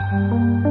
Música